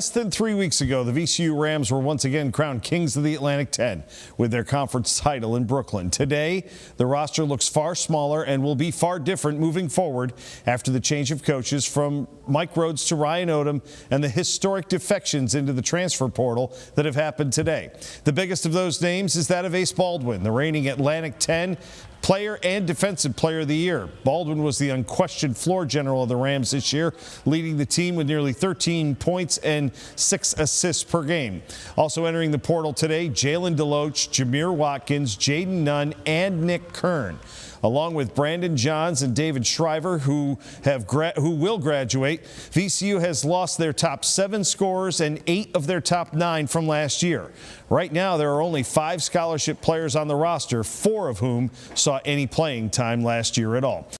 Less than three weeks ago, the VCU Rams were once again crowned kings of the Atlantic 10 with their conference title in Brooklyn. Today, the roster looks far smaller and will be far different moving forward after the change of coaches from Mike Rhoades to Ryan Odom and the historic defections into the transfer portal that have happened today. The biggest of those names is that of Ace Baldwin, the reigning Atlantic 10 Player and Defensive Player of the Year. Baldwin was the unquestioned floor general of the Rams this year, leading the team with nearly 13 points and six assists per game. Also entering the portal today, Jalen Deloach, Jamir Watkins, Jayden Nunn, and Nick Kern along with Brandon Johns and David Shriver, who have who will graduate. VCU has lost their top seven scorers and eight of their top nine from last year. Right now, there are only five scholarship players on the roster, four of whom saw any playing time last year at all.